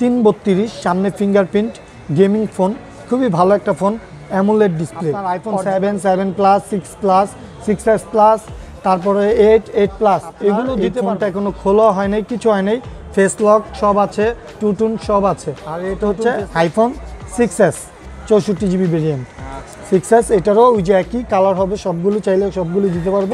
তিন বত্রিশ সামনে ফিঙ্গারপ্রিন্ট গেমিং ফোন খুবই ভালো একটা phone AMOLED display iPhone seven seven plus six plus six s plus তারপরে এইট এইট প্লাস এগুলো দিতে ফোনটা এখনও খোলা হয় নাই কিছু হয় নাই ফেস লক সব আছে টুটুন সব আছে। আর এটা হচ্ছে আইফোন সিক্স এস চৌষট্টি জিবি ভেরিয়েন্ট সিক্স এস এটারও ওই যে একই কালার হবে সবগুলো চাইলে সবগুলো দিতে পারব।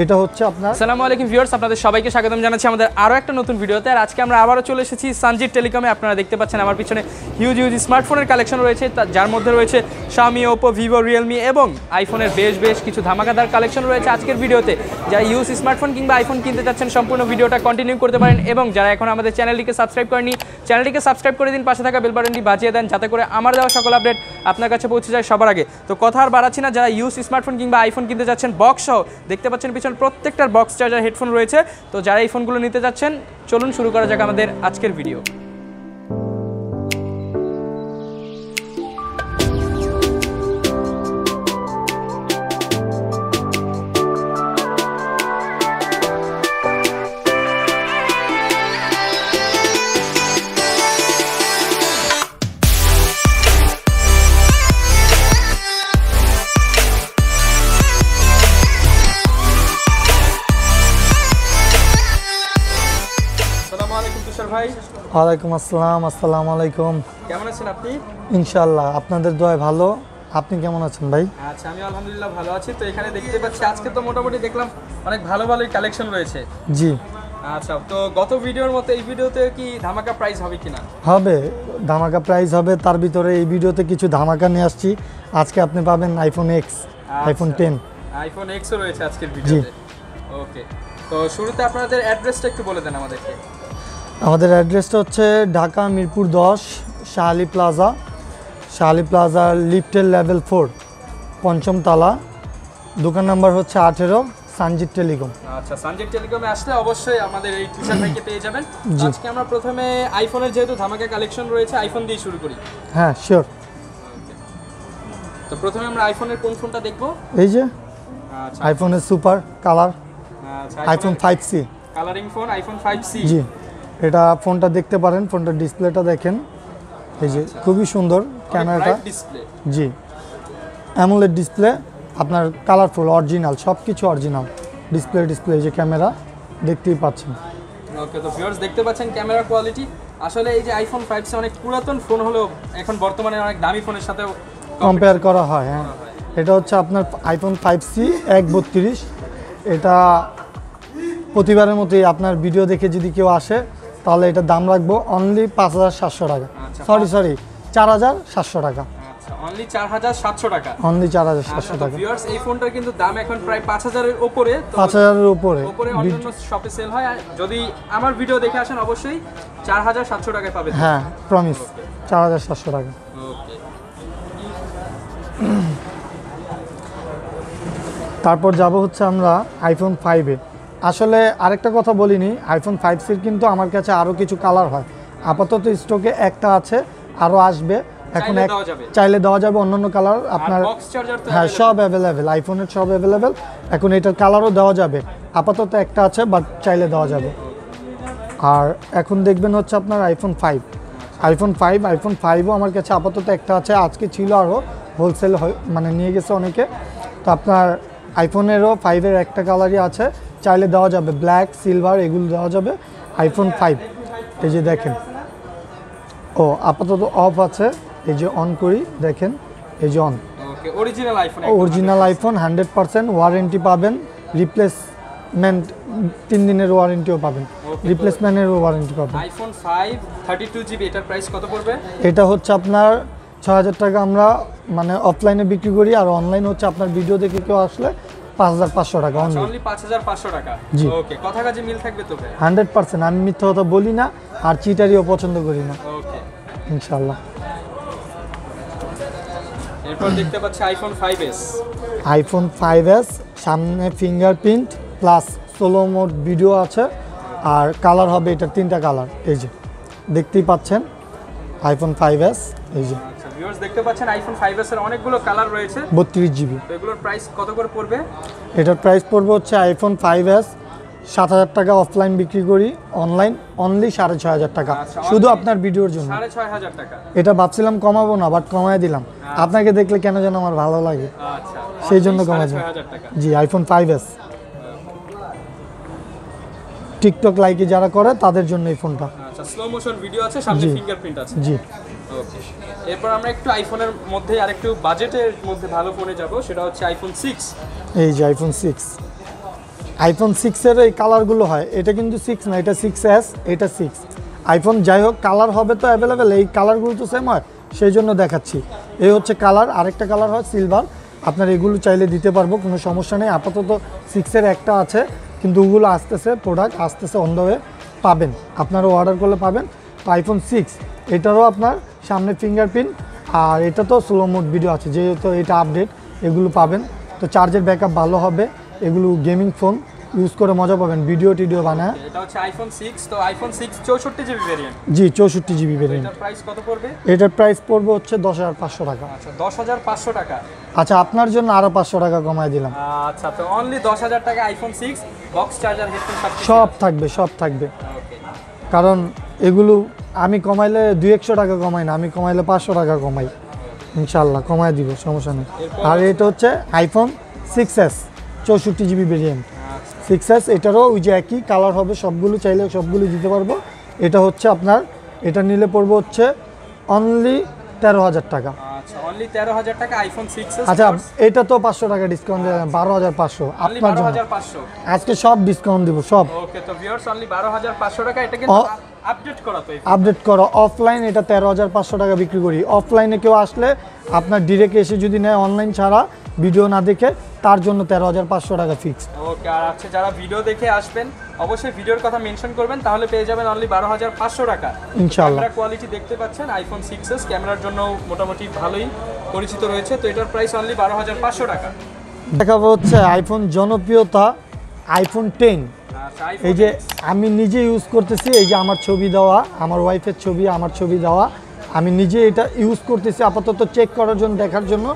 এটা হচ্ছে আপনার আসসালামু আলাইকুম ভিউয়ার্স, আপনাদের সবাইকে স্বাগতম জানাচ্ছি আমাদের আরও একটা নতুন ভিডিওতে। আর আজকে আমরা আবারও চলে এসেছি সানজিৎ টেলিকমে আপনারা দেখতে পাচ্ছেন আমার পিছনে হিউজ হিউজ স্মার্টফোনের কালেকশন রয়েছে। যার মধ্যে রয়েছে শামি ওপো ভিভো রিয়েলমি এবং আইফোনের বেশ বেশ কিছু ধামাকাদার কালেকশন রয়েছে আজকের ভিডিওতে। যারা ইউজ স্মার্টফোন কিংবা আইফোন কিনতে চাচ্ছেন, সম্পূর্ণ ভিডিওটা কন্টিনিউ করতে পারেন এবং যারা এখন আমাদের চ্যানেলটিকে সাবস্ক্রাইব করেনি চ্যানেলটিকে সাবস্ক্রাইব করে দিন, পাশে থাকা বেল বাটনটি বাজিয়ে দেন, যাতে করে আমার দেওয়া সকল আপডেট আপনার কাছে পৌঁছে যায় সবার আগে। তো কথা আর বাড়াচ্ছি না, যারা ইউজ স্মার্টফোন কিংবা আইফোন কিনতে যাচ্ছেন বক্স সহ দেখতে পাচ্ছেন পিছনে প্রত্যেকটার বক্স চার্জার হেডফোন রয়েছে। তো যারা এই ফোনগুলো নিতে যাচ্ছেন, চলুন শুরু করা যাক আমাদের আজকের ভিডিও ওয়ালাইকুম আসসালাম আসসালামু আলাইকুম। কেমন আছেন আপনি? ইনশাল্লাহ আপনাদের দোয়ায় ভালো। আপনি কেমন আছেন ভাই? আচ্ছা আমি আলহামদুলিল্লাহ ভালো আছি। তো এখানে দেখতে পাচ্ছি আজকে তো মোটামুটি দেখলাম অনেক ভালো ভালোই কালেকশন রয়েছে। জি। আচ্ছা তো গত ভিডিওর মতো এই ভিডিওতে কি ধামাকা প্রাইস হবে কিনা? হবে ধামাকা প্রাইস হবে। তার ভিতরে এই ভিডিওতে কিছু ধামাকা নিয়ে আসছি। আজকে আপনি পাবেন iPhone X iPhone ten iPhone এক্সও রয়েছে আজকের ভিডিওতে। ওকে তো শুরুতে আপনাদের অ্যাড্রেসটা একটু বলে দেন আমাদেরকে। আমাদের অ্যাড্রেসটা হচ্ছে ঢাকা মিরপুর দশ শাহালি প্লাজা। শাহালি প্লাজার লিফটের লেভেল ফোর পঞ্চম তালা। দোকান নাম্বার হচ্ছে আঠেরো সানজিৎ টেলিকম। আচ্ছা সানজেট টেলিকমে আসলে অবশ্যই আমাদের এই তুষার ভাইকে পেয়ে যাবেন। আজকে আমরা প্রথমে আইফোনের যেহেতু ধামাকা কালেকশন রয়েছে আইফোন দিয়ে শুরু করি। হ্যাঁ শিওর তো প্রথমে আমরা আইফোনের কোন ফোনটা দেখব? এই যে আচ্ছা। আইফোনের সুপার কালার আচ্ছা iPhone five c colouring phone iPhone five c জি। এটা ফোনটা দেখতে পারেন ফোনটার ডিসপ্লেটা দেখেন। এই যে খুবই সুন্দর ক্যামেরাটা। জি। অ্যামোলেড ডিসপ্লে আপনার কালারফুল অরিজিনাল সব কিছু অরিজিনাল ডিসপ্লে ডিসপ্লে যে ক্যামেরা দেখতেই পাচ্ছেন। ওকে তো ভিউয়ার্স দেখতে পাচ্ছেন ক্যামেরা কোয়ালিটি আসলে এই যে আইফোন ফাইভ সি অনেক পুরাতন ফোন হলেও এখন বর্তমানে অনেক দামি ফোনের সাথে কম্পেয়ার করা হয় হ্যাঁ। এটা হচ্ছে আপনার আইফোন ফাইভ সি এক বত্রিশ। এটা প্রতিবারের মতোই আপনার ভিডিও দেখে যদি কেউ আসে তাহলে এটা দাম রাখব অনলি পাঁচ হাজার সাতশো টাকা। আচ্ছা, সরি সরি চার হাজার সাতশো টাকা। আচ্ছা অনলি চার হাজার সাতশো টাকা। অনলি আচ্ছা টাকা। ভিউয়ার্স এই ফোনটার কিন্তু দাম এখন প্রায় উপরে অন্যান্য শপে সেল হয়। যদি আমার ভিডিও দেখে আসেন অবশ্যই টাকায় পাবেন। হ্যাঁ প্রমিস চার হাজার সাতশো টাকা। ওকে তারপর যাব হচ্ছে আমরা আইফোন ফাইভে আসলে আরেকটা কথা বলিনি আইফোন ফাইভ সির কিন্তু আমার কাছে আরও কিছু কালার হয়। আপাতত স্টকে একটা আছে আরও আসবে। এখন এক চাইলে দেওয়া যাবে অন্যান্য কালার আপনার হ্যাঁ সব অ্যাভেলেবেল আইফোনের সব অ্যাভেলেবেল এখন এটার কালারও দেওয়া যাবে। আপাতত একটা আছে বাট চাইলে দেওয়া যাবে। আর এখন দেখবেন হচ্ছে আপনার iPhone five iPhone five iPhone ফাইভও আমার কাছে আপাতত একটা আছে। আজকে ছিল আরও হোলসেল মানে নিয়ে গেছে অনেকে। তো আপনার আইফোনেরও ফাইভের একটা কালারই আছে। চাইলে দেওয়া যাবে ব্ল্যাক সিলভার এগুলো দেওয়া যাবে। আইফোন ফাইভ এই যে দেখেন। ও আপাতত অফ আছে। এই যে অন করি দেখেন। এই যে on original iPhone hundred percent warranty পাবেন। রিপ্লেসমেন্ট তিন দিনের ওয়ারেন্টিও পাবেন। রিপ্লেসমেন্টেরও ওয়ারেন্টি পাবেন। IPhone five thirty two GB এটার প্রাইস কত পড়বে? এটা হচ্ছে আপনার ছ হাজার টাকা আমরা মানে অফলাইনে বিক্রি করি আর অনলাইন হচ্ছে আপনার ভিডিও দেখে কেউ আসলে পাঁচ হাজার পাঁচশো টাকা অনলি অনলি পাঁচ হাজার পাঁচশো টাকা। জি। ওকে কথা কাজে মিল থাকবে তো হান্ড্রেড পার্সেন্ট আমি মিথ্যা কথা বলি না আর চিটারিও পছন্দ করি না। ওকে ইনশাল্লাহ এরপর দেখতে পাচ্ছি আইফোন সামনে ফিঙ্গারপ্রিন্ট প্লাস মোড ভিডিও আছে আর কালার হবে এটা তিনটা কালার এই যে। দেখতেই পাচ্ছেন আইফোন ফাইভ এস এই যে। আচ্ছা ভিউয়ার্স দেখতে পাচ্ছেন আইফোন ফাইভ এস এর অনেকগুলো কালার রয়েছে। জিবি এগুলোর প্রাইস কত করে পড়বে? এটার প্রাইস পড়বে হচ্ছে আইফোন ফাইভ এস সাত হাজার টাকা অফলাইন বিক্রি করি অনলাইন অনলি সাড়ে ছয় হাজার টাকা। আচ্ছা, শুধু আপনার ভিডিওর জন্য। এটা ভাবছিলাম কমাবো না বাট কমায় দিলাম। আপনাকে দেখলে কেন যেন আমার ভালো লাগে। আচ্ছা সেই জন্য only কমা যায়। ছয় হাজার টাকা। জি আইফোন ফাইভ এস টিকটক লাইকে যারা করে তাদের জন্য এই ফোনটা আচ্ছা স্লো মোশন ভিডিও আছে সামনে। ফিঙ্গারপ্রিন্ট আছে। জি। ওকে এরপর আমরা একটু আইফোনের মধ্যে আর একটু বাজেটের মধ্যে ভালো ফোনে যাব, সেটা হচ্ছে আইফোন সিক্স এই যে আইফোন সিক্স আইফোন সিক্সের এই কালারগুলো হয়, এটা কিন্তু সিক্স না, এটা সিক্স এটা সিক্স আইফোন যাই হোক কালার হবে তো অ্যাভেলেবেল এই কালারগুলো তো সেম হয়, সেই জন্য দেখাচ্ছি। এই হচ্ছে কালার আরেকটা কালার হয় সিলভার আপনার এগুলো চাইলে দিতে পারব, কোনো সমস্যা নেই। আপাতত সিক্সের একটা আছে, কিন্তু ওগুলো আসতেছে প্রোডাক্ট আসতেছে অন দ্য ওয়ে পাবেন। আপনারা অর্ডার করলে পাবেন। আইফোন সিক্স এটারও আপনার সামনে ফিঙ্গারপ্রিন্ট আর এটা তো স্লো মোড ভিডিও আছে যেহেতু এটা আপডেট এগুলো পাবেন। তো চার্জের ব্যাকআপ ভালো হবে এগুলো গেমিং ফোন ইউজ করে মজা পাবেন ভিডিও টিডিও বানায়। এটা হচ্ছে আইফোন তো আইফোন জিবি ভেরিয়েন্ট জি চৌষট্টি জিবি ভেরিয়েন্ট এটার প্রাইস কত পড়বে? এটার প্রাইস পড়বে হচ্ছে দশ হাজার পাঁচশো টাকা। আচ্ছা দশ হাজার পাঁচশো টাকা। আচ্ছা আপনার জন্য আরও পাঁচশো টাকা কমায় দিলাম। আচ্ছা তো অনলি টাকা iPhone six box charger headphone সব থাকবে সব থাকবে। কারণ এগুলো আমি কমাইলে দুই একশো টাকা কমাই না আমি কমাইলে পাঁচশো টাকা কমাই। ইনশাল্লাহ কমায় দিব সমস্যা নেই। আর এটা হচ্ছে আইফোন সিক্স এস চৌষট্টি জিবি ভেরিয়েন্ট আচ্ছা সিক্স এস এটারও ওই যে একই কালার হবে সবগুলো চাইলে সবগুলো দিতে পারব। এটা হচ্ছে আপনার এটা নিলে পড়ব হচ্ছে অনলি তেরো হাজার টাকা। আচ্ছা আচ্ছা এটা তো পাঁচশো টাকা ডিসকাউন্ট বারো হাজার পাঁচশো আপনার আজকে সব ডিসকাউন্ট দিব সব। বারো হাজার পাঁচশো টাকা এটা আপডেট করা তো আপডেট করো। অফলাইন এটা তেরো হাজার পাঁচশো টাকা বিক্রি করি। অফলাইনে কেউ আসলে আপনার ডিরেক্ট এসে যদি নেয় অনলাইন ছাড়া ভিডিও না দেখে তার জন্য তেরো হাজার পাঁচশো টাকা ফিক্সড ওকে আর আছে যারা ভিডিও দেখে আসবেন অবশ্যই ভিডিওর কথা মেনশন করবেন তাহলে পেয়ে যাবেন অনলি বারো হাজার পাঁচশো টাকা। ইনশাল্লাহ ক্যামেরা কোয়ালিটি দেখতে পাচ্ছেন আইফোন সিক্স এস ক্যামেরার জন্য মোটামুটি ভালোই পরিচিত রয়েছে তো এটার প্রাইস অনলি বারো হাজার পাঁচশো টাকা। দেখাবো হচ্ছে আইফোন জনপ্রিয়তা আইফোন টেন আচ্ছা এই যে আমি নিজে ইউজ করতেছি এই যে আমার ছবি দেওয়া আমার ওয়াইফের ছবি আমার ছবি দেওয়া আমি নিজে এটা ইউজ করতেছি আপাতত চেক করার জন্য দেখার জন্য।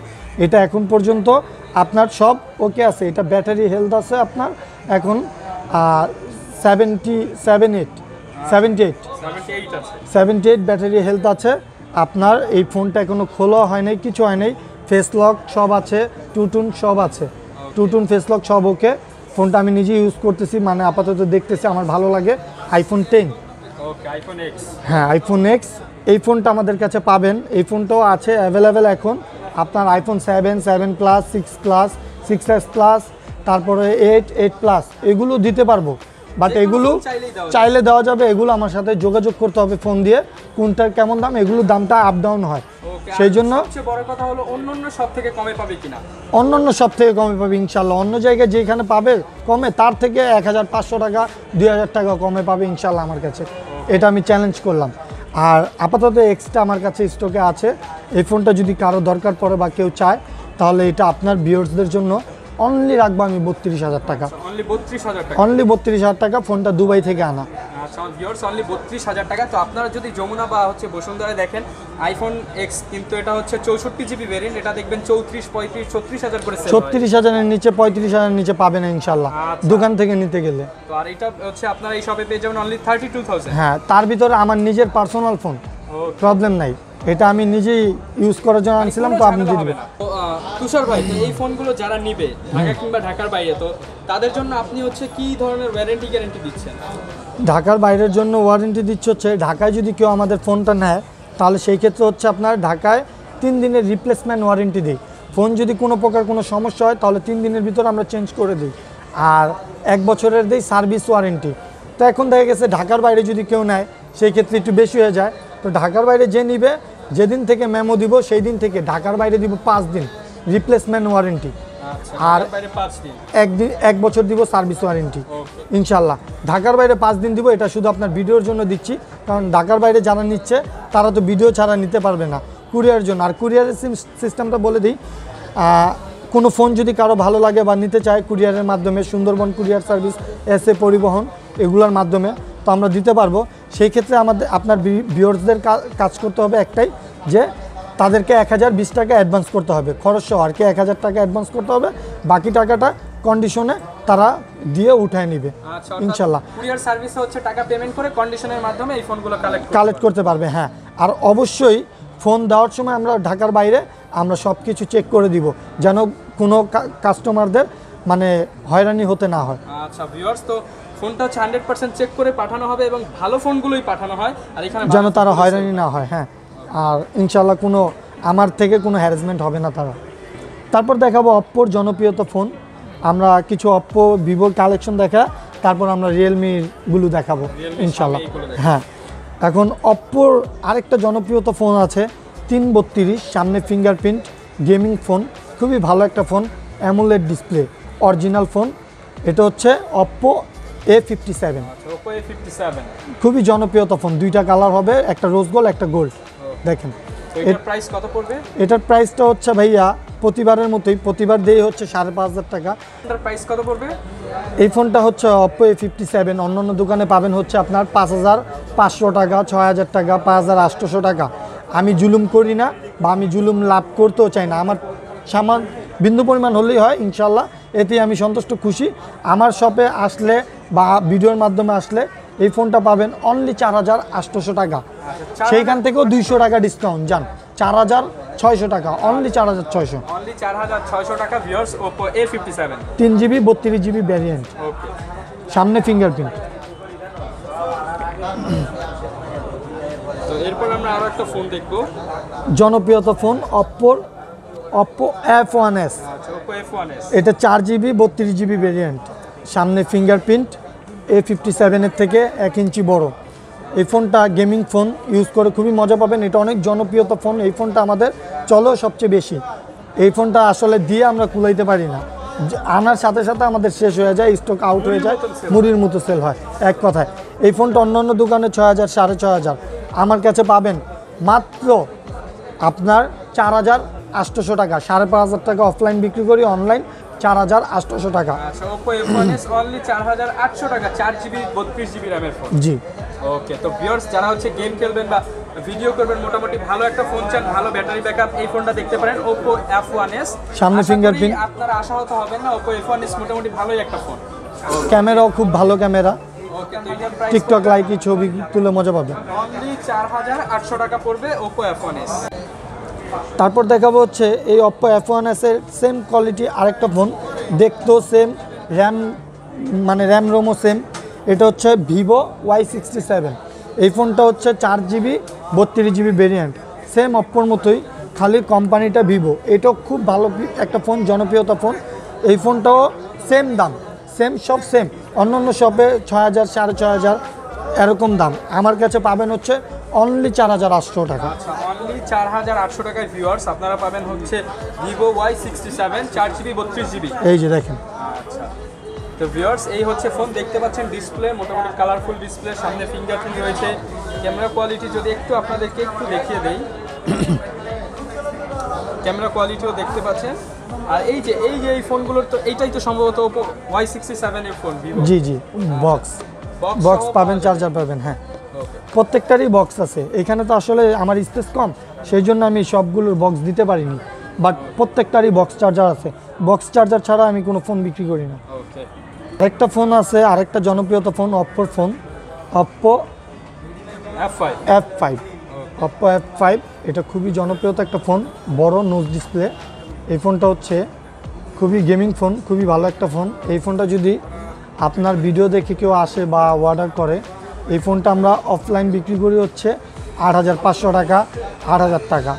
এটা এখন পর্যন্ত আপনার সব ওকে আছে। এটা ব্যাটারি হেলথ আছে আপনার। এখন seventy seven eight seventy eight 78 seventy eight battery health আছে। আপনার এই ফোনটা এখনও খোলা হয় নাই কিছু হয় নাই। ফেস লক সব আছে টুটুন সব আছে। টুটুন ফেস লক সব ওকে ফোনটা আমি নিজে ইউজ করতেছি মানে আপাতত দেখতেছি আমার ভালো লাগে। IPhone ten okay iPhone X হ্যাঁ আইফোন এক্স এই ফোনটা আমাদের কাছে পাবেন। এই ফোনটাও আছে অ্যাভেলেবেল এখন। আপনার iPhone seven seven plus six plus six s plus তারপরে এইট এইট প্লাস এগুলো দিতে পারব। বাট এগুলো। চাইলে দেওয়া যাবে এগুলো আমার সাথে যোগাযোগ করতে হবে ফোন দিয়ে কোনটার কেমন দাম এগুলোর দামটা আপ ডাউন হয়। সেই জন্য সবচেয়ে কথা হলো অন্য অন্য সব থেকে কমে পাবে কিনা? অন্য অন্য সব থেকে কমে পাবে ইনশাল্লাহ অন্য জায়গায় যেখানে পাবে কমে তার থেকে এক হাজার পাঁচশো টাকা দুই হাজার টাকা কমে পাবে ইনশাল্লাহ আমার কাছে। এটা আমি চ্যালেঞ্জ করলাম। আর আপাতত এক্সট্রা আমার কাছে স্টকে আছে। এই ফোনটা যদি কারও দরকার পড়ে বা কেউ চায় তাহলে এটা আপনার ভিউয়ার্সদের জন্য অনলি রাখব আমি বত্রিশ হাজার টাকা। অনলি বত্রিশ হাজার টাকা। অনলি বত্রিশ হাজার টাকা ফোনটা দুবাই থেকে আনা। আচ্ছা অনলি বত্রিশ হাজার টাকা। তো আপনারা যদি যমুনা বা হচ্ছে বসুন্ধরায় দেখেন আইফোন এক্স কিন্তু এটা হচ্ছে চৌষট্টি জিবি ভেরিয়েন্ট এটা দেখবেন চৌত্রিশ পঁয়ত্রিশ ছত্রিশ হাজার করে ছত্রিশ হাজারের নিচে পঁয়ত্রিশ হাজারের নিচে পাবেন ইনশাল্লাহ আচ্ছা। দোকান থেকে নিতে গেলে। তো আর এটা হচ্ছে আপনারা এই শপে পেয়ে যাবেন অনলি থার্টি টু থাউজেন্ড হ্যাঁ তার ভিতরে আমার নিজের পার্সোনাল ফোন প্রবলেম নাই। এটা আমি নিজেই ইউজ করার জন্য আনছিলাম তো আপনি দিয়ে দিবেন তুষার ভাই এই ফোনগুলো যারা নিবে ঢাকা কিংবা ঢাকার বাইরে তো তাদের জন্য আপনি হচ্ছে কি ধরনের ওয়ারেন্টি গ্যারেন্টি দিচ্ছেন? ঢাকার বাইরের জন্য ওয়ারেন্টি দিচ্ছে হচ্ছে ঢাকায় যদি কেউ আমাদের ফোনটা নেয় তাহলে সেই ক্ষেত্রে হচ্ছে আপনার ঢাকায় তিন দিনের রিপ্লেসমেন্ট ওয়ারেন্টি দিই। ফোন যদি কোনো প্রকার কোনো সমস্যা হয় তাহলে তিন দিনের ভিতর আমরা চেঞ্জ করে দিই। আর এক বছরের দিই সার্ভিস ওয়ারেন্টি তো এখন দেখা গেছে ঢাকার বাইরে যদি কেউ নেয় সেই ক্ষেত্রে একটু বেশি হয়ে যায়। তো ঢাকার বাইরে যে নিবে যেদিন থেকে মেমো দিব সেই দিন থেকে ঢাকার বাইরে দিব পাঁচ দিন রিপ্লেসমেন্ট ওয়ারেন্টি আচ্ছা আর- পাঁচ দিন? একদিন এক বছর দিব সার্ভিস ওয়ারেন্টি ইনশাল্লাহ ঢাকার বাইরে পাঁচ দিন দিব এটা শুধু আপনার ভিডিওর জন্য দিচ্ছি। কারণ ঢাকার বাইরে যারা নিচ্ছে তারা তো ভিডিও ছাড়া নিতে পারবে না কুরিয়ার জন্য। আর কুরিয়ারের সিস্টেমটা বলে দিই কোনো ফোন যদি কারও ভালো লাগে বা নিতে চায় কুরিয়ারের মাধ্যমে Sundarban courier service S A Paribahan এগুলোর মাধ্যমে তো আমরা দিতে পারব। সেই ক্ষেত্রে আমাদের আপনার ভিউয়ার্সদের কাজ করতে হবে একটাই যে তাদেরকে এক হাজার বিশ টাকা অ্যাডভান্স করতে হবে। খরচ সহ আর কি এক হাজার টাকা অ্যাডভান্স করতে হবে। বাকি টাকাটা কন্ডিশনে তারা দিয়ে উঠায় নিবে। আচ্ছা ইনশাল্লাহ। কুরিয়ার সার্ভিস হচ্ছে টাকা পেমেন্ট করে কন্ডিশনের মাধ্যমে এই ফোনগুলো কালেক্ট কালেক্ট করতে পারবে হ্যাঁ। আর অবশ্যই ফোন দেওয়ার সময় আমরা ঢাকার বাইরে আমরা সব কিছু চেক করে দিব যেন কোনো কাস্টমারদের মানে হয়রানি হতে না হয়। আচ্ছা ভিউয়ার্স তো ফোনটা হচ্ছে হান্ড্রেড পার্সেন্ট চেক করে পাঠানো হবে এবং ভালো ফোনগুলোই পাঠানো হয়। আর এখানে যেন তারা হয়রানি না হয় হ্যাঁ। আর ইনশাল্লাহ কোনো আমার থেকে কোনো হ্যারাসমেন্ট হবে না তারা। তারপর দেখাবো অপ্পোর জনপ্রিয়তা ফোন। আমরা কিছু অপ্পো ভিভোর কালেকশন দেখা তারপর আমরা রিয়েলমিগুলো দেখাবো ইনশাল্লাহ হ্যাঁ এখন অপ্পোর আরেকটা জনপ্রিয়তা ফোন আছে তিন বত্রিশ সামনে ফিঙ্গারপ্রিন্ট গেমিং ফোন খুবই ভালো একটা phone AMOLED display original phone এটা হচ্ছে অপ্পো এ ফিফটি সেভেন খুবই জনপ্রিয়তা ফোন দুইটা কালার হবে একটা রোজ গোল্ড একটা গোল্ড দেখেন। এটার প্রাইস কত প্রাইসটা হচ্ছে ভাইয়া প্রতিবারের মতোই প্রতিবার দেই হচ্ছে সাড়ে পাঁচ হাজার টাকা। প্রাইস কত পড়বে? এই ফোনটা হচ্ছে অপ্পো এ ফিফটি সেভেন অন্য অন্য দোকানে পাবেন হচ্ছে আপনার পাঁচ হাজার পাঁচশো টাকা ছয় হাজার টাকা পাঁচ হাজার আটশোশো টাকা। আমি জুলুম করি না বা আমি জুলুম লাভ করতেও চাই না। আমার সামান বিন্দু পরিমাণ হলেই হয় ইনশাল্লাহ। এতে আমি সন্তুষ্ট খুশি। আমার শপে আসলে বা ভিডিওর মাধ্যমে আসলে এই ফোনটা পাবেন অনলি চার হাজার আটশোশো টাকা। সেইখান থেকেও দুইশো টাকা ডিসকাউন্ট যান চার হাজার ছয়শো টাকা অনলি চার হাজার ছয়শো। অনলি চার হাজার ছয়শো টাকা viewers Oppo A fifty seven তিন জিবি বত্রিশ জিবি ভ্যারিয়েন্ট সামনে ফিঙ্গারপ্রিন্ট তো এরপর আমরা আরও একটা ফোন দেখব। জনপ্রিয়তা ফোন অপ্পোর অপ্পো এফ ওয়ান এস আচ্ছা এটা চার জিবি বত্রিশ জিবি ভেরিয়েন্ট সামনে ফিঙ্গারপ্রিন্ট এ ফিফটি সেভেনের থেকে এক ইঞ্চি বড়। এই ফোনটা গেমিং ফোন ইউজ করে খুবই মজা পাবেন। এটা অনেক জনপ্রিয়তা ফোন এই ফোনটা আমাদের চলেও সবচেয়ে বেশি। এই ফোনটা আসলে দিয়ে আমরা কুলাইতে পারি না। আনার সাথে সাথে আমাদের শেষ হয়ে যায় স্টক আউট হয়ে যায়, মুড়ির মতো সেল হয়, এক কথায়। এই ফোনটা অন্য অন্য দোকানে ছয় হাজার, সাড়ে ছয় হাজার। আমার কাছে পাবেন মাত্র আপনার চার হাজার আটশোশো টাকা, সাড়ে পাঁচ হাজার টাকা অফলাইন বিক্রি করি অনলাইন চার হাজার আটশোশো টাকা। Oppo F one S only চার হাজার আটশো টাকা চার জিবি বত্রিশ জিবি র্যামের ফোন জি। ওকে তো ভিউয়ার্স যারা হচ্ছে গেম খেলবেন বা ভিডিও করবেন মোটামুটি ভালো একটা ফোন চান ভালো ব্যাটারি ব্যাকআপ এই ফোনটা দেখতে পারেন ওয়ান এস সামনে fingerprint। আপনারা আশাহত হবেন না ওয়ান এস মোটামুটি ভালোই একটা ফোন ক্যামেরাও খুব ভালো ক্যামেরা টিকটক লাইকি ছবি তুলে মজা পাবে অনলি চার হাজার আটশো টাকা পড়বে ওয়ান এস তারপর দেখাবো হচ্ছে এই অপ্পো এফ ওয়ান এসের সেম কোয়ালিটি আরেকটা ফোন দেখতেও সেম র্যাম মানে র্যাম রোমও সেম এটা হচ্ছে ভিভো ওয়াই সিক্সটি সেভেন এই ফোনটা হচ্ছে চার জিবি বত্রিশ জিবি ভেরিয়েন্ট সেম অপ্পোর মতোই, খালি কোম্পানিটা ভিভো এটাও খুব ভালো একটা ফোন জনপ্রিয়তা ফোন এই ফোনটাও সেম দাম। সেম সব সেম অন্য অন্য শপে ছয় হাজার, সাড়ে ছয় হাজার, এরকম দাম। আমার কাছে পাবেন হচ্ছে অনলি চার হাজার আটশো টাকা। আচ্ছা অনলি চার হাজার আটশো টাকায় ভিউয়ার্স আপনারা পাবেন হচ্ছে ভিভো ওয়াই সিক্সটি সেভেন চার জিবি বত্রিশ জিবি এই যে দেখেন। আচ্ছা। তো ভিউয়ার্স এই হচ্ছে ফোন দেখতে পাচ্ছেন ডিসপ্লে মোটামুটি কালারফুল ডিসপ্লে সামনে ফিঙ্গারপ্রিন্ট রয়েছে। ক্যামেরা কোয়ালিটি যদি একটু আপনাদেরকে একটু দেখিয়ে দেই। ক্যামেরা কোয়ালিটিও দেখতে পাচ্ছেন। আর এই যে এই যে এই ফোনগুলোর তো এইটাই তো সম্ভবত ওপো ওয়াই সিক্সটি সেভেন সেভেনের ফোন জি জি বক্স বক্স পাবেন চার্জার পাবেন হ্যাঁ। প্রত্যেকটারই বক্স আছে। এখানে তো আসলে আমার স্পেস কম সেই জন্য আমি সবগুলোর বক্স দিতে পারিনি। বাট প্রত্যেকটারই বক্স চার্জার আছে। বক্স চার্জার ছাড়া আমি কোনো ফোন বিক্রি করি না। আরেকটা ফোন আছে আরেকটা জনপ্রিয়তা phone অপ্পোর phone Oppo F five Oppo F five এটা খুবই জনপ্রিয়তা একটা ফোন বড় নোজ ডিসপ্লে এই ফোনটা হচ্ছে খুবই গেমিং ফোন খুবই ভালো একটা ফোন এই ফোনটা যদি আপনার ভিডিও দেখে কেউ আসে বা অর্ডার করে এই ফোনটা আমরা অফলাইন বিক্রি করি হচ্ছে আট হাজার পাঁচশো টাকা, আট হাজার টাকা।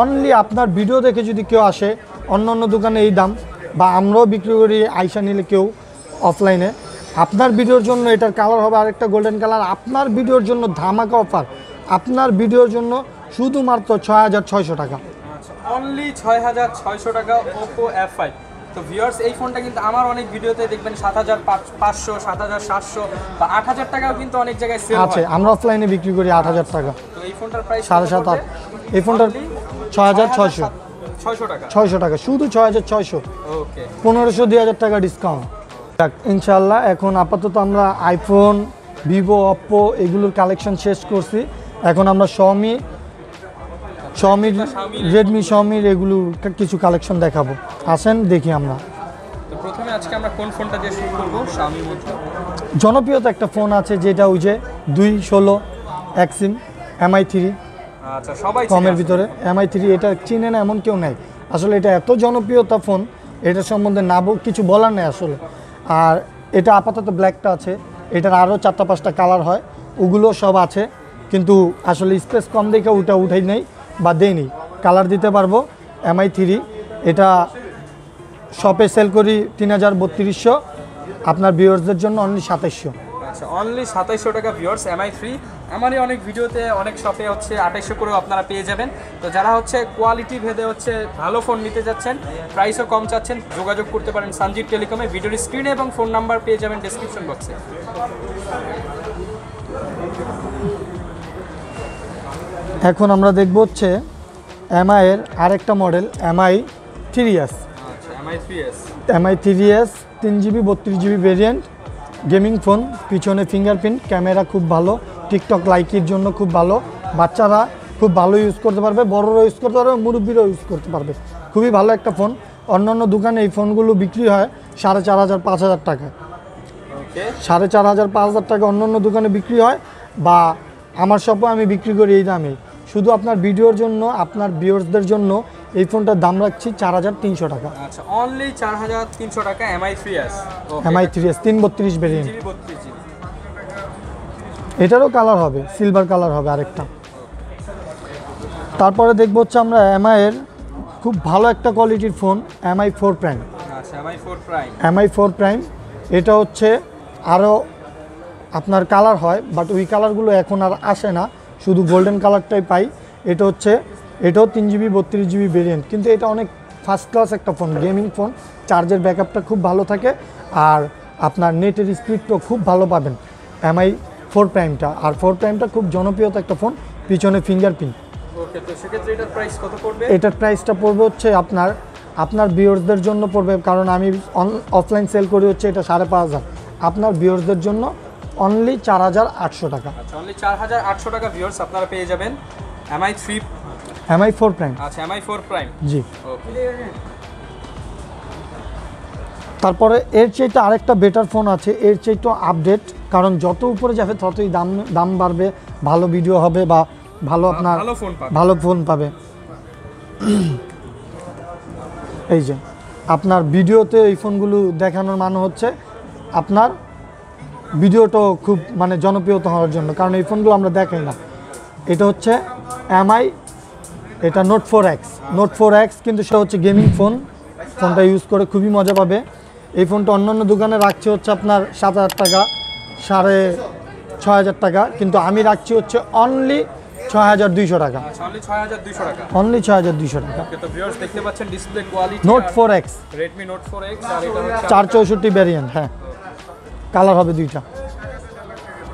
অনলি আপনার ভিডিও দেখে যদি কেউ আসে অন্য অন্য দোকানে এই দাম, বা আমরাও বিক্রি করি, আইসা নিলে কেউ অফলাইনে আপনার ভিডিওর জন্য এটার কালার হবে আরেকটা গোল্ডেন কালার আপনার ভিডিওর জন্য ধামাকা অফার আপনার ভিডিওর জন্য শুধুমাত্র ছয় হাজার ছয়শো টাকা। অনলি ছয় হাজার ছয়শো টাকা ওপো এফ ফাইভ তো ভিউয়ার্স এই ফোনটা কিন্তু আমার অনেক ভিডিওতে দেখবেন সাত হাজার পাঁচশো সাত হাজার সাতশো বা আট হাজার টাকাও কিন্তু অনেক জায়গায় সেল আছে আমরা অফলাইনে বিক্রি করি আট হাজার টাকা। তো এই ফোনটার প্রাইস সাড়ে সাত আট। এই ফোনটার ছয় হাজার ছয়শো। ছয়শো টাকা। শুধু ছয় হাজার ছয়শো। ওকে পনেরোশো দুই হাজার টাকা ডিসকাউন্ট ইনশাল্লাহ এখন আপাতত আমরা আইফোন ভিভো অপ্পো এগুলোর কালেকশন শেষ করছি। এখন আমরা শমি শমির রেডমি শমির এগুলো কিছু কালেকশন দেখাবো। আসেন দেখি আমরা। তো প্রথমে আজকে আমরা কোন ফোনটা দিয়ে শুরু করব? Xiaomi মধ্যে। জনপ্রিয়তা একটা ফোন আছে যেটা ওই যে দুই ষোলো এক সিম এমআই থ্রি আচ্ছা সবাই কমের ভিতরে এমআই থ্রি এটা চিনে না এমন কেউ নাই। আসলে এটা এত জনপ্রিয়তা ফোন এটা সম্বন্ধে না কিছু বলার নেই আসলে। আর এটা আপাতত ব্ল্যাকটা আছে এটার আরও চারটা পাঁচটা কালার হয় ওগুলো সব আছে। কিন্তু আসলে স্পেস কম দেখে ওটা উঠাই নেই। বা দেয়নি কালার দিতে পারব এমআই থ্রি এটা শপে সেল করি তিন হাজার বত্রিশশো, আপনার ভিউয়ার্সদের জন্য অনলি সাতাইশশো। আচ্ছা অনলি সাতাইশশো টাকা ভিউয়ার্স এমআই থ্রি আমারই অনেক ভিডিওতে, অনেক শপে হচ্ছে আঠাইশশো করেও আপনারা পেয়ে যাবেন। তো যারা হচ্ছে কোয়ালিটি ভেদে হচ্ছে ভালো ফোন নিতে যাচ্ছেন প্রাইসও কম চাচ্ছেন, যোগাযোগ করতে পারেন সঞ্জীব টেলিকমে। ভিডিওর স্ক্রিনে এবং ফোন নাম্বার পেয়ে যাবেন ডেসক্রিপশন বক্সে এখন আমরা দেখব হচ্ছে এমআইয়ের আরেকটা model MI three S MI three S তিন জিবি বত্রিশ জিবি ভেরিয়েন্ট গেমিং ফোন পিছনে ফিঙ্গারপ্রিন্ট ক্যামেরা খুব ভালো টিকটক লাইকের জন্য খুব ভালো বাচ্চারা খুব ভালো ইউজ করতে পারবে বড়রাও ইউজ করতে পারবে মুরব্বীরাও ইউজ করতে পারবে। খুবই ভালো একটা ফোন অন্যান্য দোকানে এই ফোনগুলো বিক্রি হয় সাড়ে চার হাজার পাঁচ হাজার টাকা সাড়ে চার হাজার পাঁচ হাজার টাকা অন্য অন্য দোকানে বিক্রি হয় বা আমার শপে আমি বিক্রি করি এই দামে। শুধু আপনার ভিডিওর জন্য আপনার ভিউয়ার্সদের জন্য এই ফোনটার দাম রাখছি চার হাজার তিনশো টাকা। আচ্ছা অনলি চার হাজার তিনশো টাকা MI three S MI three S তিন বত্রিশ ভেরিয়েন্ট এটারও কালার হবে সিলভার কালার হবে আরেকটা। তারপরে দেখব হচ্ছে আমরা এমআইয়ের খুব ভালো একটা কোয়ালিটির ফোন এমআই ফোর প্রাইম আচ্ছা MI four prime MI four prime এটা হচ্ছে আরও আপনার কালার হয় বাট ওই কালারগুলো এখন আর আসে না। শুধু গোল্ডেন কালারটাই পাই। এটা হচ্ছে এটাও তিন জিবি বত্রিশ জিবি ভেরিয়েন্ট কিন্তু এটা অনেক ফার্স্ট ক্লাস একটা ফোন গেমিং ফোন চার্জের ব্যাকআপটা খুব ভালো থাকে আর আপনার নেটের স্পিডটাও খুব ভালো পাবেন। এমআই ফোর প্রাইমটা আর ফোর প্রাইমটা খুব জনপ্রিয়তা একটা ফোন পিছনে ফিঙ্গারপ্রিন্ট এটার প্রাইসটা পড়বে? হচ্ছে আপনার আপনার ভিউয়ার্সদের জন্য পড়বে। কারণ আমি অফলাইন সেল করি হচ্ছে এটা সাড়ে পাঁচ হাজার। আপনার ভিউয়ার্সদের জন্য অনলি চার হাজার আটশো টাকা। আচ্ছা অনলি চার হাজার আটশো টাকা ভিউয়ার্স আপনারা পেয়ে যাবেন MI three MI four prime আচ্ছা এমআই ফোর প্রাইম জি। তারপরে এর চাইতে আরেকটা বেটার ফোন আছে এর চাইতে আপডেট কারণ যত উপরে যাবে ততই দাম দাম বাড়বে ভালো ভিডিও হবে বা ভালো আপনার ভালো ফোন পাবে। এই যে আপনার ভিডিওতে এই ফোনগুলো দেখানোর মানে হচ্ছে আপনার ভিডিওটা খুব মানে জনপ্রিয়তা হওয়ার জন্য কারণ এই ফোনগুলো আমরা দেখাই না। এটা হচ্ছে এমআই এটা note four X note four X কিন্তু সে হচ্ছে গেমিং ফোন ফোনটা ইউজ করে খুবই মজা পাবে। এই ফোনটা অন্যান্য দোকানে রাখছে হচ্ছে আপনার সাত হাজার টাকা সাড়ে ছয় হাজার টাকা কিন্তু আমি রাখছি হচ্ছে অনলি ছয় হাজার দুইশো টাকা। অনলি ছয় হাজার দুইশো টাকা। Note four X Redmi note four X চার চৌষট্টি ভ্যারিয়েন্ট হ্যাঁ। কালার হবে দুইটা।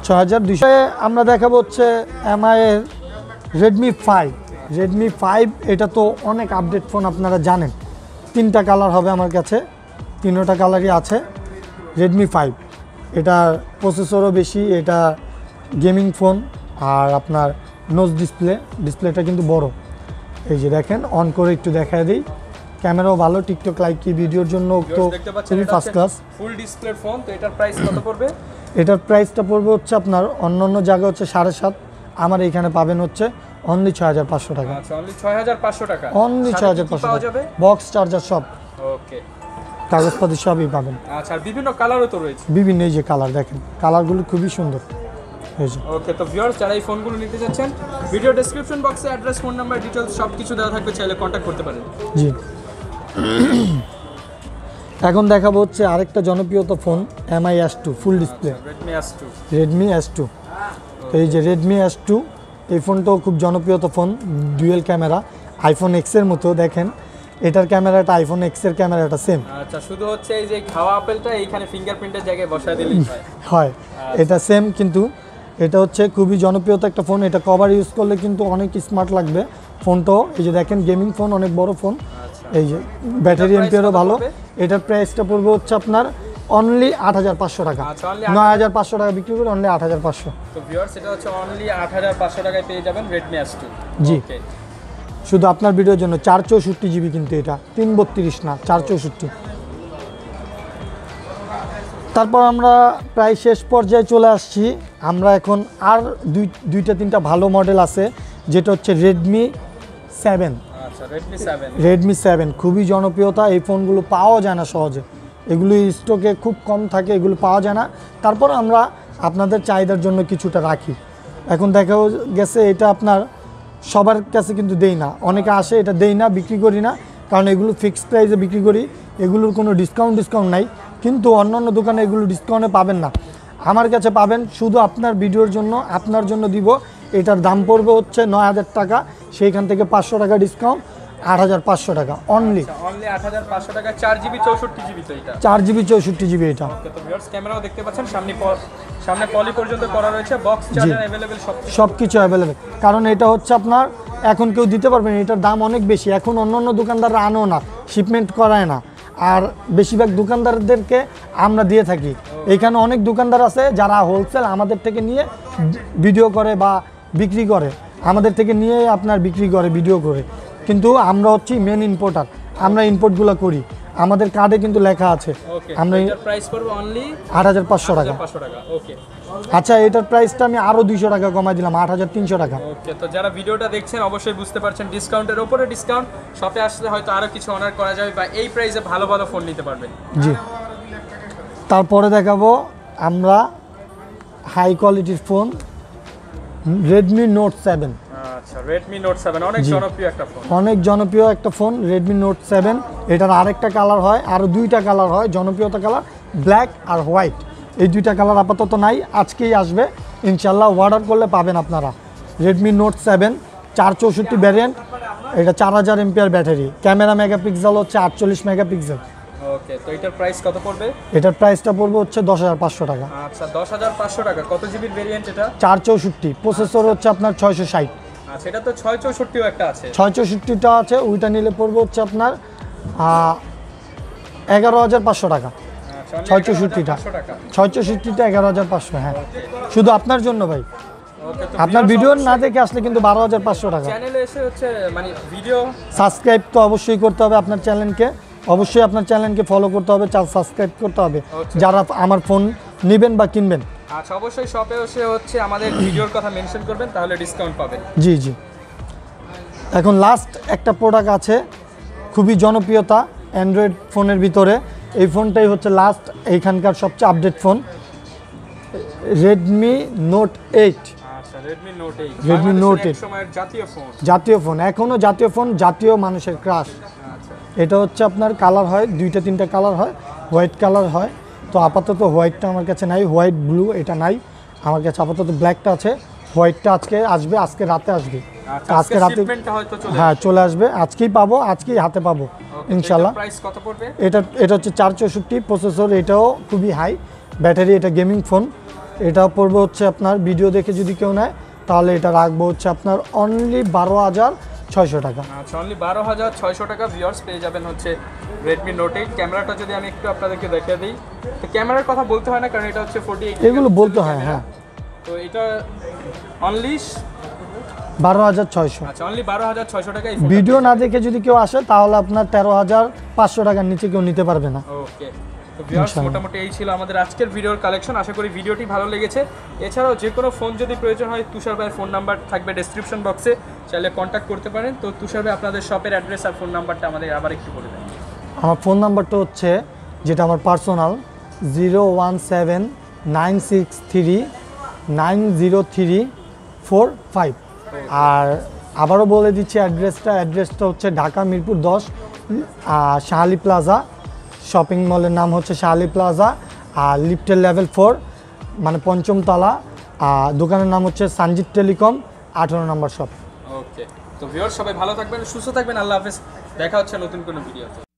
ছয় হাজার দুইশো। আমরা দেখাবো হচ্ছে এমআইয়ের রেডমি ফাইভ রেডমি ফাইভ এটা তো অনেক আপডেট ফোন আপনারা জানেন। তিনটা কালার হবে আমার কাছে। তিনোটা কালারই আছে রেডমি ফাইভ এটার প্রসেসরও বেশি, এটা গেমিং ফোন আর আপনার নোজ ডিসপ্লে ডিসপ্লেটা কিন্তু বড়। এই যে দেখেন অন করে একটু দেখায় দিই। ক্যামেরাও ভালো টিকটক লাইক কি ভিডিওর জন্য তো খুবই first class full display phone তো এটার প্রাইস কত পড়বে? এটার প্রাইসটা পড়বে হচ্ছে আপনার অন্য অন্য জায়গায় হচ্ছে সাড়ে সাত আমার এখানে পাবেন হচ্ছে অনলি ছয় হাজার পাঁচশো টাকা। আচ্ছা অনলি ছয় হাজার পাঁচশো টাকা। অনলি ছয় হাজার পাঁচশো টাকা। বক্স চার্জার সব। ওকে কাগজপাতি সবই পাবেন। আচ্ছা বিভিন্ন কালারও তো রয়েছে। বিভিন্ন এই যে কালার দেখেন। কালারগুলো খুবই সুন্দর। ওকে তো ভিউয়ার্স যারা এই ফোনগুলো নিতে চাচ্ছেন ভিডিও ডেসক্রিপশন বক্সে অ্যাড্রেস ফোন নাম্বার ডিটেলস সব কিছু দেওয়া থাকবে চাইলে কন্ট্যাক্ট করতে পারেন। জি। এখন দেখাবো হচ্ছে আরেকটা জনপ্রিয়তা phone MI S two full display Redmi S two এই যে রেডমি এস টু এই ফোনটাও খুব জনপ্রিয়তা ফোন ডুয়েল ক্যামেরা আইফোন এক্সের মতো দেখেন। এটার ক্যামেরাটা আইফোন এক্সের ক্যামেরাটা সেম আচ্ছা শুধু হচ্ছে এই যে খাওয়া আপেলটা এইখানে ফিঙ্গারপ্রিন্টের জায়গায় বসায় দিলেই হয়। হয়। এটা সেম কিন্তু এটা হচ্ছে খুবই জনপ্রিয়তা একটা ফোন। এটা কভার ইউজ করলে কিন্তু অনেক স্মার্ট লাগবে। ফোনটাও এই যে দেখেন গেমিং ফোন অনেক বড় ফোন আচ্ছা এই যে ব্যাটারি এমপিয়ারও ভালো। এটার প্রাইসটা পড়বে হচ্ছে আপনার অনলি আট হাজার পাঁচশো টাকা। আচ্ছা, নয় হাজার পাঁচশো টাকা বিক্রি করে অনলি আট হাজার পাঁচশো। তো ভিউয়ার্স এটা হচ্ছে অনলি আট হাজার পাঁচশো টাকায় পেয়ে যাবেন রেডমি এস টু জি। শুধু আপনার ভিডিওর জন্য চার চৌষট্টি জিবি কিন্তু এটা। তিন বত্রিশ না চার চৌষট্টি। তারপর আমরা প্রায় শেষ পর্যায়ে চলে আসছি। আমরা এখন আর দুই দুইটা তিনটা ভালো মডেল আছে যেটা হচ্ছে রেডমি সেভেন রেডমি সেভেন খুবই জনপ্রিয়তা, এই ফোনগুলো পাওয়া যায় না সহজে। এগুলো স্টকে খুব কম থাকে, এগুলো পাওয়া যায় না। তারপর আমরা আপনাদের চাহিদার জন্য কিছুটা রাখি। এখন দেখা গেছে এটা আপনার সবার কাছে কিন্তু দেই না। অনেকে আসে, এটা দেই না, বিক্রি করি না। কারণ এগুলো ফিক্সড প্রাইসে বিক্রি করি, এগুলোর কোনো ডিসকাউন্ট ডিসকাউন্ট নাই। কিন্তু অন্যান্য দোকানে এগুলো ডিসকাউন্টে পাবেন না। আমার কাছে পাবেন, শুধু আপনার ভিডিওর জন্য, আপনার জন্য দিব। এটার দাম পড়বে হচ্ছে নয় হাজার টাকা সেইখান থেকে পাঁচশো টাকা ডিসকাউন্ট আট হাজার পাঁচশো টাকা অনলি অনলি আট হাজার পাঁচশো টাকা চার জিবি চৌষট্টি জিবি তো এটা। চার জিবি চৌষট্টি জিবি এটা। ক্যামেরাও দেখতে পাচ্ছেন সামনে সামনে পলি পর্যন্ত করা রয়েছে বক্স চার্জার অ্যাভেলেবেল সব সব কিছু অ্যাভেলেবেল কারণ এটা হচ্ছে আপনার এখন কেউ দিতে পারবে না এটার দাম অনেক বেশি। এখন অন্য অন্য দোকানদাররা আনো না শিপমেন্ট করায় না। আর বেশিরভাগ দোকানদারদেরকে আমরা দিয়ে থাকি। এখানে অনেক দোকানদার আছে যারা হোলসেল আমাদের থেকে নিয়ে ভিডিও করে বা বিক্রি করে। আমাদের থেকে নিয়ে আপনার বিক্রি করে ভিডিও করে। কিন্তু আমরা হচ্ছি মেন ইম্পোর্টার আমরা ইম্পোর্টগুলো করি। আমাদের কার্ডে কিন্তু লেখা আছে। আমরা প্রাইস পড়বে অনলি আট হাজার পাঁচশো টাকা। ওকে আচ্ছা এটার প্রাইসটা আমি আরও দুইশো টাকা কমাই দিলাম আট হাজার তিনশো টাকা। ওকে তো যারা ভিডিওটা দেখছেন অবশ্যই বুঝতে পারছেন ডিসকাউন্টের ওপরে ডিসকাউন্ট শপে আসলে হয়তো আরও কিছু অনার করা যাবে বা এই প্রাইসে ভালো ভালো ফোন নিতে পারবেন। জি। তারপরে দেখাবো আমরা হাই কোয়ালিটির phone Redmi note seven Redmi note seven অনেক জনপ্রিয় একটা ফোন অনেক জনপ্রিয় একটা ফোন রেডমি নোট সেভেন এটার আরেকটা কালার হয় আরও দুইটা কালার হয় জনপ্রিয়তা কালার ব্ল্যাক আর হোয়াইট এই দুইটা কালার আপাতত নাই আজকেই আসবে। ইনশাল্লাহ অর্ডার করলে পাবেন আপনারা। রেডমি নোট সেভেন চার চৌষট্টি ভ্যারিয়েন্ট এটা চার হাজার এমপিআর ব্যাটারি। ক্যামেরা মেগাপিক্সেল হচ্ছে আটচল্লিশ মেগাপিক্সেল ওকে তো এটার প্রাইস কত পড়বে? এটার প্রাইসটা পড়বে হচ্ছে দশ হাজার পাঁচশো টাকা। আচ্ছা দশ হাজার পাঁচশো টাকা। কত জিবির ভেরিয়েন্ট এটা? চার চৌষট্টি প্রসেসর হচ্ছে আপনার ছয়শো ষাট। আচ্ছা এটা তো ছয় চৌষট্টিও একটা আছে। ছয় চৌষট্টিটা আছে ওইটা নিলে পড়বে হচ্ছে আপনার এগারো হাজার পাঁচশো টাকা। আচ্ছা, ছয় চৌষট্টিটা। 11,500 টাকা। ছয় চৌষট্টিটা এগারো হাজার পাঁচশো হ্যাঁ। শুধু আপনার জন্য ভাই। আপনার ভিডিও না দেখে আসলে কিন্তু বারো হাজার পাঁচশো টাকা। চ্যানেলে এসে হচ্ছে মানে ভিডিও সাবস্ক্রাইব তো অবশ্যই করতে হবে আপনার চ্যানেলকে অবশ্যই আপনার চ্যানেলকে ফলো করতে হবে সাবস্ক্রাইব করতে হবে। যারা আমার ফোন নেবেন বা কিনবেন। আচ্ছা অবশ্যই শপে এসে হচ্ছে আমাদের ভিডিওর কথা মেনশন করবেন তাহলে ডিসকাউন্ট পাবেন। জি জি। এখন লাস্ট একটা প্রোডাক্ট আছে খুবই জনপ্রিয়তা অ্যান্ড্রয়েড ফোনের ভিতরে। এই ফোনটাই হচ্ছে লাস্ট এইখানকার সবচেয়ে update phone Redmi note eight Redmi note eight Redmi Note 8 সময়ের জাতীয় ফোন এখনও জাতীয় ফোন জাতীয় মানুষের ক্রাশ এটা হচ্ছে আপনার কালার হয় দুইটা তিনটা কালার হয় হোয়াইট কালার হয়। তো আপাতত হোয়াইটটা আমার কাছে নাই হোয়াইট ব্লু এটা নাই। আমার কাছে আপাতত ব্ল্যাকটা আছে হোয়াইটটা আজকে আসবে আজকে রাতে আসবে। আচ্ছা আজকে রাতে হ্যাঁ চলে আসবে। আজকেই পাবো আজকেই হাতে পাবো ইনশাল্লাহ এটা এটা হচ্ছে চার চৌষট্টি প্রসেসর এটাও খুবই হাই ব্যাটারি এটা গেমিং ফোন এটা পড়বে হচ্ছে আপনার ভিডিও দেখে যদি কেউ নেয় তাহলে এটা রাখব হচ্ছে আপনার অনলি বারো হাজার ছয়শো টাকা। আচ্ছা অনলি বারো হাজার ছয়শো টাকা ভিউয়ার্স পেয়ে যাবেন হচ্ছে রেডমি নোট এইট ক্যামেরাটা যদি আমি একটু আপনাদেরকে দেখিয়ে দিই তো ক্যামেরার কথা বলতে হয় না কারণ এটা হচ্ছে ফোর্টি এইট এগুলো বলতে হয় হ্যাঁ। তো এটা অনলি বারো হাজার ছয়শো। আচ্ছা অনলি বারো হাজার ছয়শো টাকা ভিডিও না দেখে যদি কেউ আসে তাহলে আপনার তেরো হাজার পাঁচশো টাকার নিচে কেউ নিতে পারবে না। ওকে তো ভিউয়ার্স মোটামুটি এই ছিল আমাদের আজকের ভিডিওর কালেকশন আশা করি ভিডিওটি ভালো লেগেছে। এছাড়াও যে কোনো ফোন যদি প্রয়োজন হয় তুষার ভাইয়ের ফোন নাম্বার থাকবে ডেসক্রিপশন বক্সে চাইলে কন্ট্যাক্ট করতে পারেন। তো তুষার ভাই আপনাদের শপের অ্যাড্রেস আর ফোন নাম্বারটা আমাদের আবার একটু বলে দেন। আমার ফোন নাম্বারটা হচ্ছে যেটা আমার personal zero one seven nine six three nine zero three four five আর আবারও বলে দিচ্ছি অ্যাড্রেসটা অ্যাড্রেসটা হচ্ছে ঢাকা মিরপুর দশ শাহালি প্লাজা শপিং মলের নাম হচ্ছে শাহালি প্লাজা আর লিফটের লেভেল ফোর মানে পঞ্চম তলা। আর দোকানের নাম হচ্ছে সানজিৎ টেলিকম আঠারো নম্বর শপ ওকে তো ভিওর সবাই ভালো থাকবেন, সুস্থ থাকবেন, আল্লাহ হাফেজ। দেখা হচ্ছে নতুন কোনো ভিডিওতে